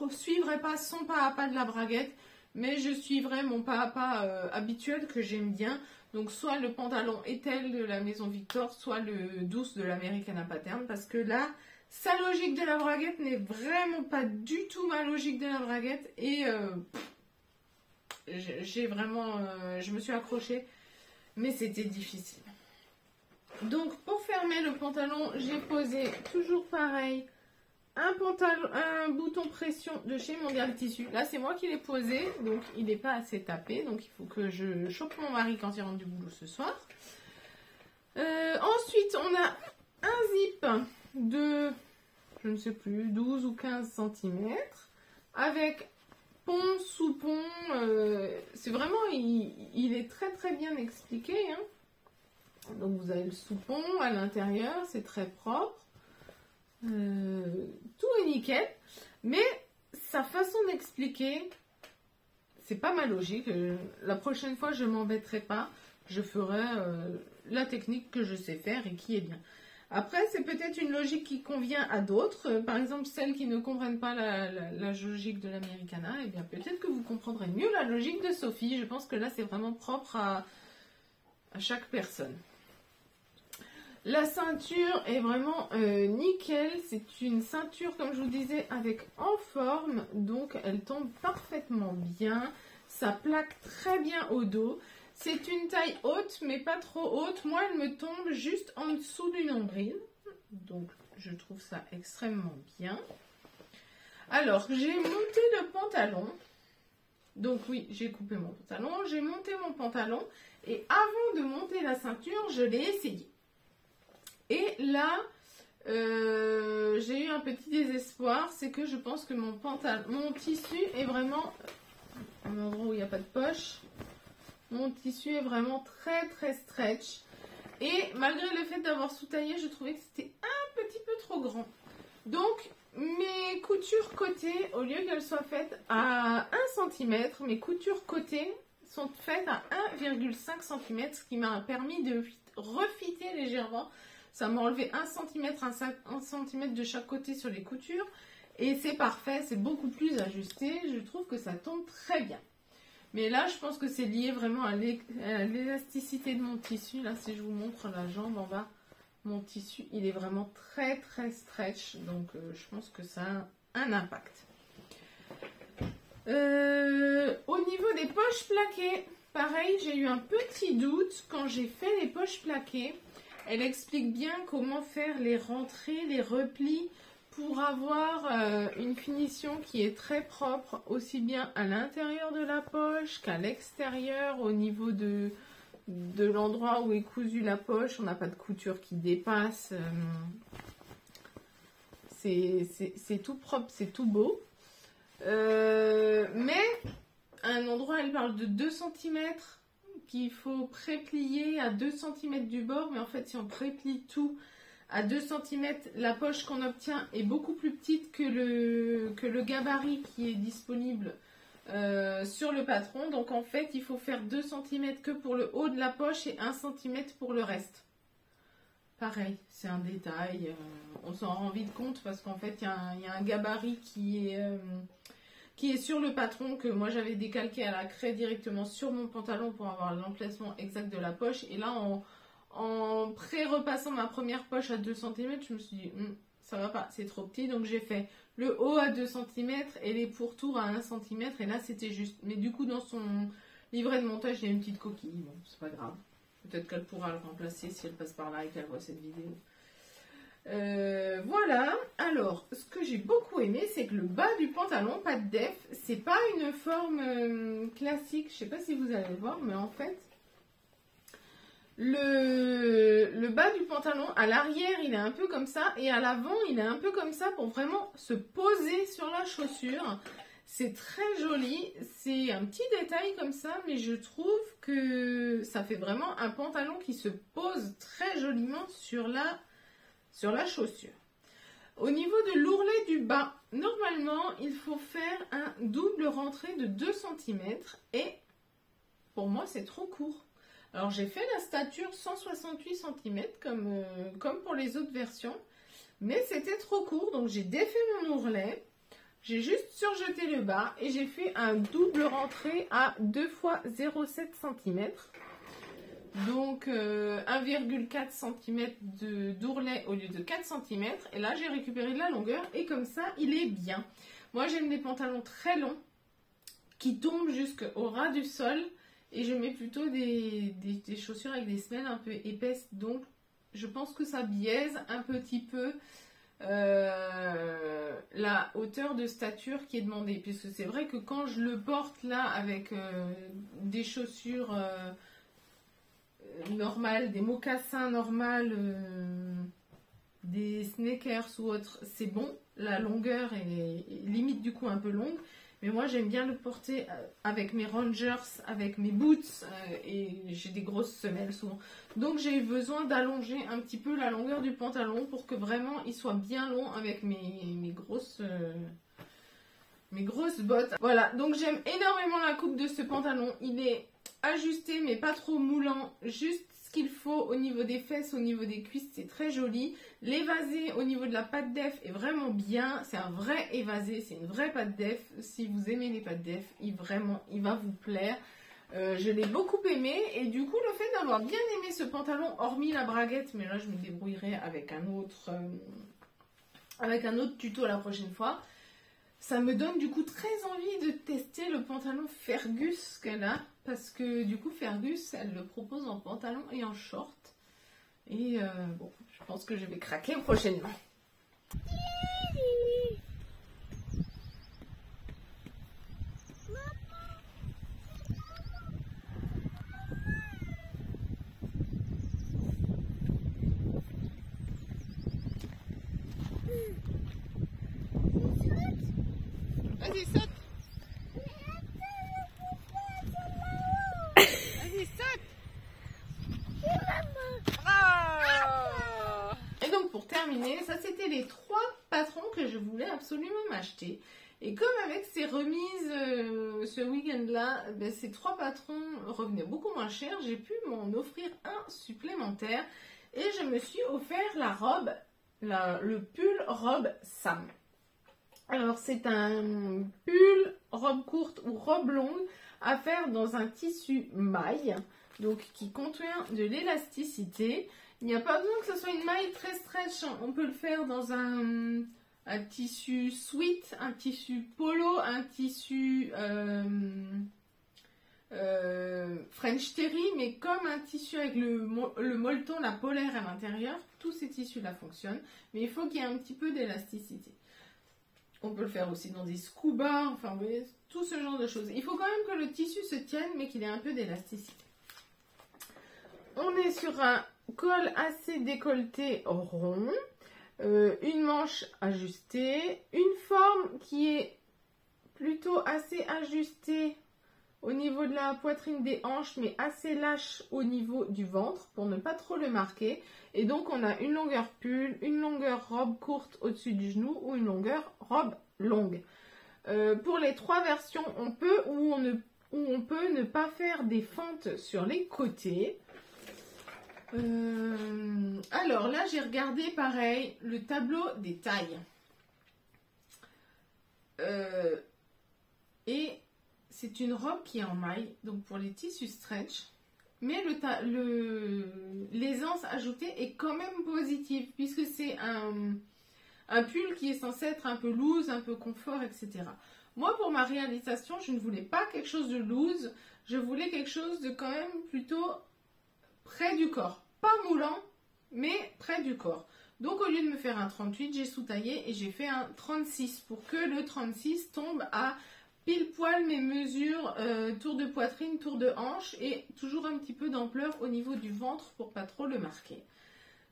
[SPEAKER 1] suivrai pas son pas à pas de la braguette, mais je suivrai mon pas à pas euh, habituel que j'aime bien. Donc soit le pantalon Etel de la maison Victor, soit le douce de l'Americana Pattern, parce que là, sa logique de la braguette n'est vraiment pas du tout ma logique de la braguette, et euh, j'ai vraiment, euh, je me suis accrochée, mais c'était difficile. Donc pour fermer le pantalon, j'ai posé toujours pareil un pantalon, un bouton pression de chez Mondial Tissu. Là, c'est moi qui l'ai posé, donc il n'est pas assez tapé. Donc il faut que je chope mon mari quand il rentre du boulot ce soir. Euh, ensuite, on a un zip de, je ne sais plus, 12 ou 15 cm avec pont sous pont. Euh, c'est vraiment, il, est très très bien expliqué. Hein. Donc vous avez le sous-pont à l'intérieur, c'est très propre. Euh, tout est nickel. Mais sa façon d'expliquer, c'est pas ma logique. Euh, la prochaine fois, je m'embêterai pas. Je ferai euh, la technique que je sais faire et qui est bien. Après, c'est peut-être une logique qui convient à d'autres. Par exemple, celles qui ne comprennent pas la, logique de l'Americana, et eh bien peut-être que vous comprendrez mieux la logique de Sophie. Je pense que là, c'est vraiment propre à chaque personne. La ceinture est vraiment euh, nickel. C'est une ceinture, comme je vous disais, avec en forme. Donc, elle tombe parfaitement bien. Ça plaque très bien au dos. C'est une taille haute, mais pas trop haute. Moi, elle me tombe juste en dessous du nombril. Donc, je trouve ça extrêmement bien. Alors, j'ai monté le pantalon. Donc oui, j'ai coupé mon pantalon, j'ai monté mon pantalon et avant de monter la ceinture, je l'ai essayé. Et là, euh, j'ai eu un petit désespoir, c'est que je pense que mon pantalon, mon tissu est vraiment, un endroit où il n'y a pas de poche, mon tissu est vraiment très très stretch. Et malgré le fait d'avoir sous-taillé, je trouvais que c'était un petit peu trop grand. Donc, mes coutures côté, au lieu qu'elles soient faites à 1 cm, mes coutures côté sont faites à 1,5 cm, ce qui m'a permis de refiter légèrement ça m'a enlevé 1 cm, 1 cm de chaque côté sur les coutures. Et c'est parfait, c'est beaucoup plus ajusté. Je trouve que ça tombe très bien. Mais là, je pense que c'est lié vraiment à l'élasticité de mon tissu. Là, si je vous montre la jambe en bas, mon tissu, il est vraiment très, très stretch. Donc, euh, je pense que ça a un impact. Euh, au niveau des poches plaquées, pareil, j'ai eu un petit doute quand j'ai fait les poches plaquées. Elle explique bien comment faire les rentrées, les replis pour avoir euh, une finition qui est très propre aussi bien à l'intérieur de la poche qu'à l'extérieur au niveau de, l'endroit où est cousue la poche. On n'a pas de couture qui dépasse. Euh, c'est tout propre, c'est tout beau. Euh, mais à un endroit, elle parle de 2 cm qu'il faut préplier à 2 cm du bord, mais en fait si on préplie tout à 2 cm, la poche qu'on obtient est beaucoup plus petite que le, que le gabarit qui est disponible euh, sur le patron. Donc en fait il faut faire 2 cm que pour le haut de la poche et 1 cm pour le reste. Pareil, c'est un détail, euh, on s'en rend vite compte parce qu'en fait il y, a un gabarit qui est... Euh, qui est sur le patron que moi j'avais décalqué à la craie directement sur mon pantalon pour avoir l'emplacement exact de la poche. Et là, en, pré-repassant ma première poche à 2 cm, je me suis dit, hum, ça va pas, c'est trop petit. Donc j'ai fait le haut à 2 cm et les pourtours à 1 cm. Et là, c'était juste. Mais du coup, dans son livret de montage, il y a une petite coquille. Bon, c'est pas grave. Peut-être qu'elle pourra le remplacer si elle passe par là et qu'elle voit cette vidéo. Euh, voilà, alors ce que j'ai beaucoup aimé, c'est que le bas du pantalon, pas de def, c'est pas une forme euh, classique, je sais pas si vous allez voir, mais en fait, le, le bas du pantalon, à l'arrière, il est un peu comme ça, et à l'avant, il est un peu comme ça pour vraiment se poser sur la chaussure. C'est très joli, c'est un petit détail comme ça, mais je trouve que ça fait vraiment un pantalon qui se pose très joliment sur la sur la chaussure. Au niveau de l'ourlet du bas, normalement, il faut faire un double rentrée de 2 cm et pour moi, c'est trop court. Alors, j'ai fait la stature 168 cm comme, euh, comme pour les autres versions, mais c'était trop court, donc j'ai défait mon ourlet. J'ai juste surjeté le bas et j'ai fait un double rentrée à 2 fois 0,7 cm. Donc 1,4 euh, cm d'ourlet au lieu de 4 cm. Et là, j'ai récupéré de la longueur et comme ça, il est bien. Moi, j'aime les pantalons très longs qui tombent jusqu'au ras du sol. Et je mets plutôt des, chaussures avec des semelles un peu épaisses. Donc, je pense que ça biaise un petit peu euh, la hauteur de stature qui est demandée. Puisque c'est vrai que quand je le porte là avec euh, des chaussures normal, des mocassins normales, euh, des sneakers ou autres, c'est bon. La longueur est, limite du coup un peu longue. Mais moi j'aime bien le porter euh, avec mes rangers, avec mes boots euh, et j'ai des grosses semelles souvent. Donc j'ai eu besoin d'allonger un petit peu la longueur du pantalon pour que vraiment il soit bien long avec mes grosses mes grosses bottes. Voilà, donc j'aime énormément la coupe de ce pantalon. Il est ajusté mais pas trop moulant, juste ce qu'il faut au niveau des fesses, au niveau des cuisses, c'est très joli. L'évasé au niveau de la pâte def est vraiment bien, c'est un vrai évasé, c'est une vraie pâte def. Si vous aimez les pâtes def, il, vraiment, il va vous plaire. Euh, je l'ai beaucoup aimé et du coup le fait d'avoir bien aimé ce pantalon, hormis la braguette, mais là je me débrouillerai avec un autre, euh, avec un autre tuto la prochaine fois, ça me donne du coup très envie de tester le pantalon Fergus qu'elle a. Parce que du coup, Fergus, elle le propose en pantalon et en short. Et euh, bon, je pense que je vais craquer prochainement. Saute. Vas-y, saute. Et donc, pour terminer, ça c'était les trois patrons que je voulais absolument m'acheter. Et comme avec ces remises euh, ce week-end-là, ben, ces trois patrons revenaient beaucoup moins cher, j'ai pu m'en offrir un supplémentaire. Et je me suis offert la robe, le pull robe Sam. Alors c'est un pull, robe courte ou robe longue à faire dans un tissu maille, donc qui contient de l'élasticité. Il n'y a pas besoin que ce soit une maille très stretch, on peut le faire dans un, tissu sweat, un tissu polo, un tissu euh, euh, French terry, mais comme un tissu avec le, le molleton, la polaire à l'intérieur, tous ces tissus-là fonctionnent, mais il faut qu'il y ait un petit peu d'élasticité. On peut le faire aussi dans des scuba, enfin vous voyez, tout ce genre de choses. Il faut quand même que le tissu se tienne, mais qu'il ait un peu d'élasticité. On est sur un col assez décolleté rond, euh, une manche ajustée, une forme qui est plutôt assez ajustée au niveau de la poitrine des hanches, mais assez lâche au niveau du ventre pour ne pas trop le marquer. Et donc on a une longueur pull, une longueur robe courte au-dessus du genou ou une longueur robe longue. Euh, pour les trois versions, on peut ou on, ne, on peut ne pas faire des fentes sur les côtés. Euh, alors là, j'ai regardé pareil le tableau des tailles. Euh, et c'est une robe qui est en maille, donc pour les tissus stretch. Mais l'aisance ajoutée est quand même positive, puisque c'est un pull qui est censé être un peu loose, un peu confort, etc. Moi, pour ma réalisation, je ne voulais pas quelque chose de loose, je voulais quelque chose de quand même plutôt près du corps. Pas moulant, mais près du corps. Donc au lieu de me faire un 38, j'ai sous-taillé et j'ai fait un 36 pour que le 36 tombe à pile poil mes mesures euh, tour de poitrine, tour de hanche et toujours un petit peu d'ampleur au niveau du ventre pour pas trop le marquer.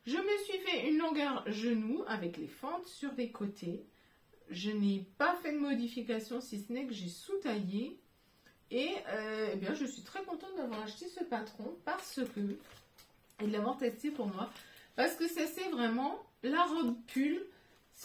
[SPEAKER 1] Je me suis fait une longueur genou avec les fentes sur les côtés. Je n'ai pas fait de modification si ce n'est que j'ai sous-taillé. Et euh, eh bien, je suis très contente d'avoir acheté ce patron parce que, et de l'avoir testé pour moi, parce que c'est vraiment la robe pull.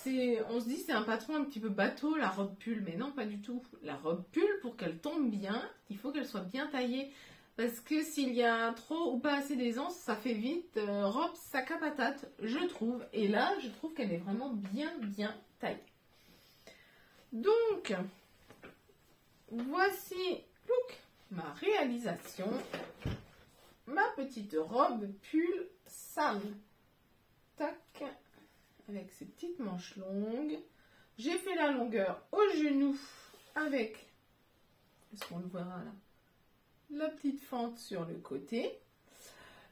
[SPEAKER 1] On se dit c'est un patron un petit peu bateau, la robe pull, mais non, pas du tout. La robe pull, pour qu'elle tombe bien, il faut qu'elle soit bien taillée. Parce que s'il y a trop ou pas assez d'aisance, ça fait vite euh, robe sac à patate, je trouve. Et là, je trouve qu'elle est vraiment bien, bien taillée. Donc, voici look, ma réalisation. Ma petite robe pull sale tac, avec ses petites manches longues. J'ai fait la longueur au genou avec, est-ce qu'on le verra là? La petite fente sur le côté.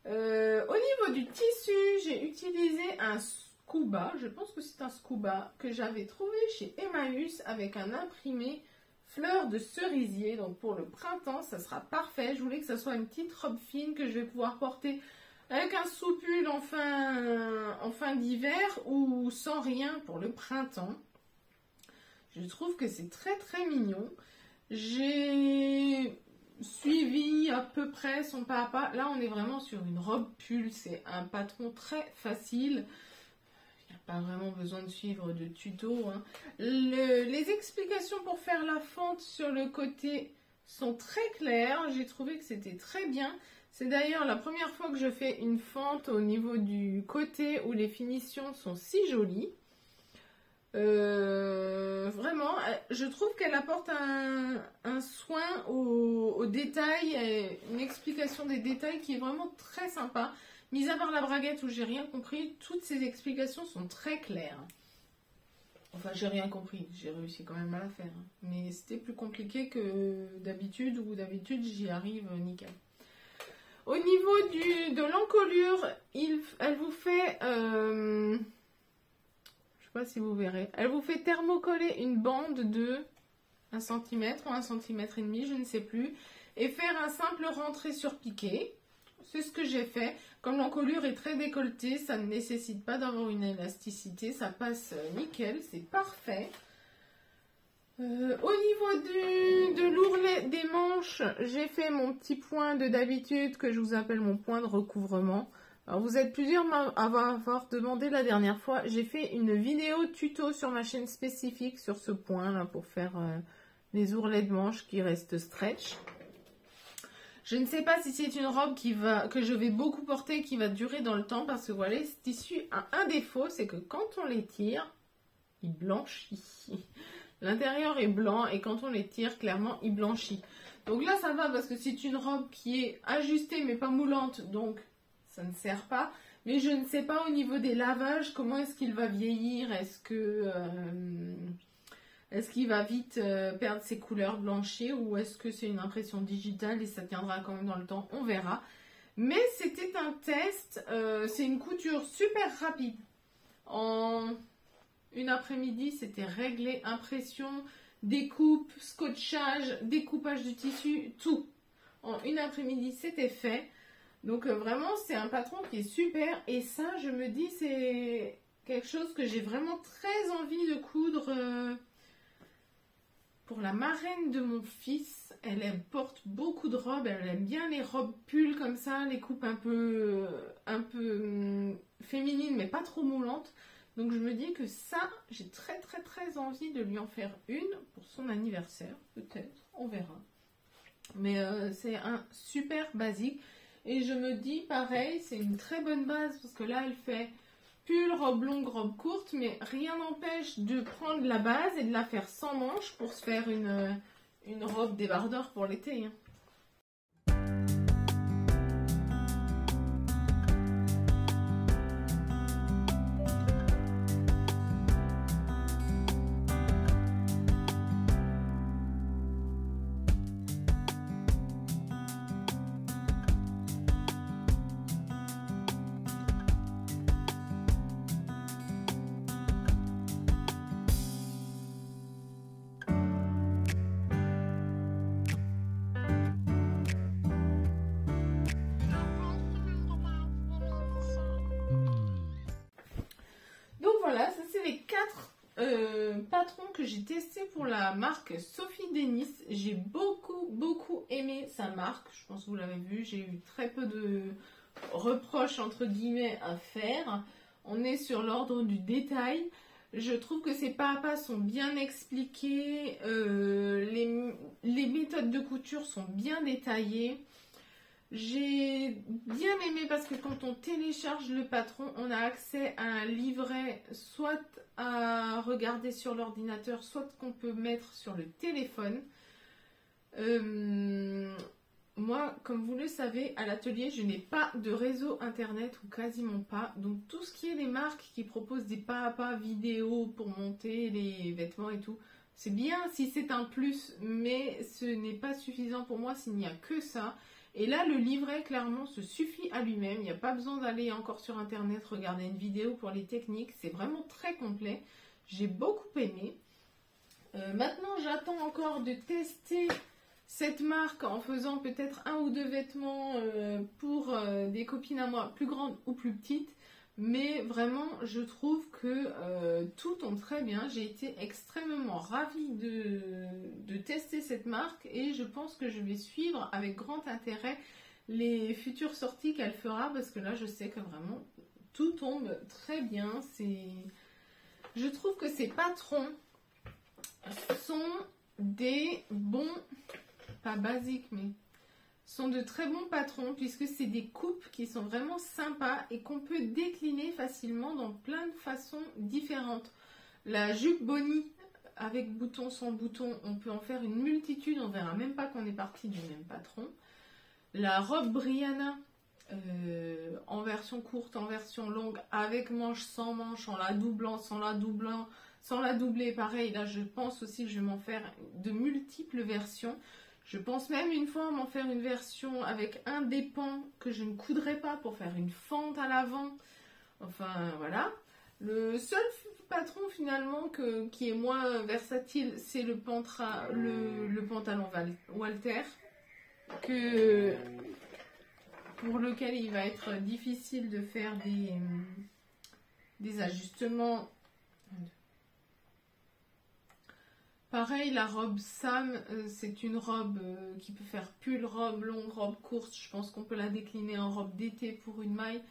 [SPEAKER 1] Euh, au niveau du tissu, j'ai utilisé un scuba, je pense que c'est un scuba que j'avais trouvé chez Emmaüs avec un imprimé fleur de cerisier. Donc pour le printemps, ça sera parfait. Je voulais que ça soit une petite robe fine que je vais pouvoir porter avec un soupule en fin, d'hiver ou sans rien pour le printemps. Je trouve que c'est très très mignon. J'ai suivi à peu près son pas à pas. Là, on est vraiment sur une robe pull. C'est un patron très facile. Vraiment besoin de suivre de tuto. Hein. les explications pour faire la fente sur le côté sont très claires. J'ai trouvé que c'était très bien. C'est d'ailleurs la première fois que je fais une fente au niveau du côté où les finitions sont si jolies. Euh, vraiment, je trouve qu'elle apporte un, soin aux, détails, une explication des détails qui est vraiment très sympa. Mis à part la braguette où j'ai rien compris, toutes ces explications sont très claires. Enfin, j'ai rien compris, j'ai réussi quand même à la faire. Mais c'était plus compliqué que d'habitude, ou d'habitude j'y arrive nickel. Au niveau de l'encolure, elle vous fait, euh, je sais pas si vous verrez, elle vous fait thermocoller une bande de 1 cm ou 1 cm et demi, je ne sais plus, et faire un simple rentré sur piqué. C'est ce que j'ai fait. Comme l'encolure est très décolletée, ça ne nécessite pas d'avoir une élasticité, ça passe nickel, c'est parfait. Euh, au niveau de l'ourlet des manches, j'ai fait mon petit point de d'habitude que je vous appelle mon point de recouvrement. Alors vous êtes plusieurs à m'avoir demandé la dernière fois. J'ai fait une vidéo tuto sur ma chaîne spécifique sur ce point là pour faire euh, les ourlets de manches qui restent stretch. Je ne sais pas si c'est une robe que je vais beaucoup porter qui va durer dans le temps parce que voilà, ce tissu a un défaut, c'est que quand on les tire, il blanchit. L'intérieur est blanc et quand on les tire, clairement, il blanchit. Donc là, ça va parce que c'est une robe qui est ajustée mais pas moulante, donc ça ne sert pas. Mais je ne sais pas au niveau des lavages, comment est-ce qu'il va vieillir? Est-ce que euh, est-ce qu'il va vite euh, perdre ses couleurs blanchies ou est-ce que c'est une impression digitale et ça tiendra quand même dans le temps? On verra. Mais c'était un test, euh, c'est une couture super rapide. En une après-midi, c'était réglé, impression, découpe, scotchage, découpage du tissu, tout. En une après-midi, c'était fait. Donc euh, vraiment, c'est un patron qui est super. Et ça, je me dis, c'est quelque chose que j'ai vraiment très envie de coudre pour la marraine de mon fils. Elle, porte beaucoup de robes. Elle aime bien les robes pulls comme ça, les coupes un peu, un peu hum, féminines, mais pas trop moulantes. Donc je me dis que ça, j'ai très très très envie de lui en faire une pour son anniversaire, peut-être, on verra. Mais euh, c'est un super basique. Et je me dis, pareil, c'est une très bonne base parce que là, elle fait pull, robe longue, robe courte, mais rien n'empêche de prendre la base et de la faire sans manches pour se faire une, une robe débardeur pour l'été. Hein. Marque Sophie Denis. J'ai beaucoup, beaucoup aimé sa marque. Je pense que vous l'avez vu. J'ai eu très peu de reproches, entre guillemets, à faire. On est sur l'ordre du détail. Je trouve que ces pas à pas sont bien expliqués. Euh, les méthodes de couture sont bien détaillées. J'ai bien aimé parce que quand on télécharge le patron, on a accès à un livret soit à regarder sur l'ordinateur, soit qu'on peut mettre sur le téléphone. Euh, moi, comme vous le savez, à l'atelier, je n'ai pas de réseau internet ou quasiment pas. Donc tout ce qui est les marques qui proposent des pas à pas vidéo pour monter les vêtements et tout, c'est bien si c'est un plus, mais ce n'est pas suffisant pour moi s'il n'y a que ça. Et là, le livret, clairement, se suffit à lui-même. Il n'y a pas besoin d'aller encore sur Internet regarder une vidéo pour les techniques. C'est vraiment très complet. J'ai beaucoup aimé. Euh, maintenant, j'attends encore de tester cette marque en faisant peut-être un ou deux vêtements euh, pour euh, des copines à moi, plus grandes ou plus petites. Mais vraiment, je trouve que euh, tout tombe très bien. J'ai été extrêmement ravie de, tester cette marque et je pense que je vais suivre avec grand intérêt les futures sorties qu'elle fera parce que là, je sais que vraiment tout tombe très bien. Je trouve que ces patrons sont des bons, pas basiques, mais sont de très bons patrons puisque c'est des coupes qui sont vraiment sympas et qu'on peut décliner facilement dans plein de façons différentes. La jupe Bonnie avec bouton sans bouton, on peut en faire une multitude, on verra même pas qu'on est parti du même patron. La robe Brianna euh, en version courte, en version longue, avec manche, sans manche, en la doublant, sans la doublant, sans la doubler, pareil, là je pense aussi que je vais m'en faire de multiples versions. Je pense même une fois m'en faire une version avec un des pans que je ne coudrais pas pour faire une fente à l'avant. Enfin voilà. Le seul patron finalement qui est moins versatile, c'est le, pantalon Walter, pour lequel il va être difficile de faire des ajustements Pareil, la robe Sam, euh, c'est une robe euh, qui peut faire pull, robe longue, robe courte. Je pense qu'on peut la décliner en robe d'été pour une maille.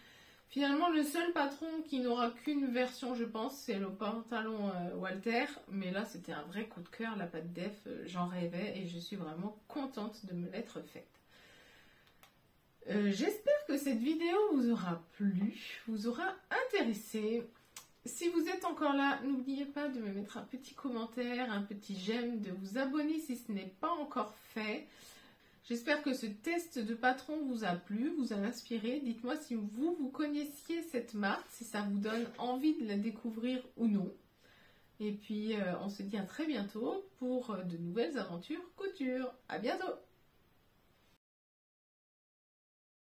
[SPEAKER 1] Finalement, le seul patron qui n'aura qu'une version, je pense, c'est le pantalon euh, Walter. Mais là, c'était un vrai coup de cœur, la pâte def. J'en rêvais et je suis vraiment contente de me l'être faite. J'espère que cette vidéo vous aura plu, vous aura intéressé. Si vous êtes encore là, n'oubliez pas de me mettre un petit commentaire, un petit j'aime, de vous abonner si ce n'est pas encore fait. J'espère que ce test de patron vous a plu, vous a inspiré. Dites-moi si vous, vous connaissiez cette marque, si ça vous donne envie de la découvrir ou non. Et puis, euh, on se dit à très bientôt pour de nouvelles aventures couture. À bientôt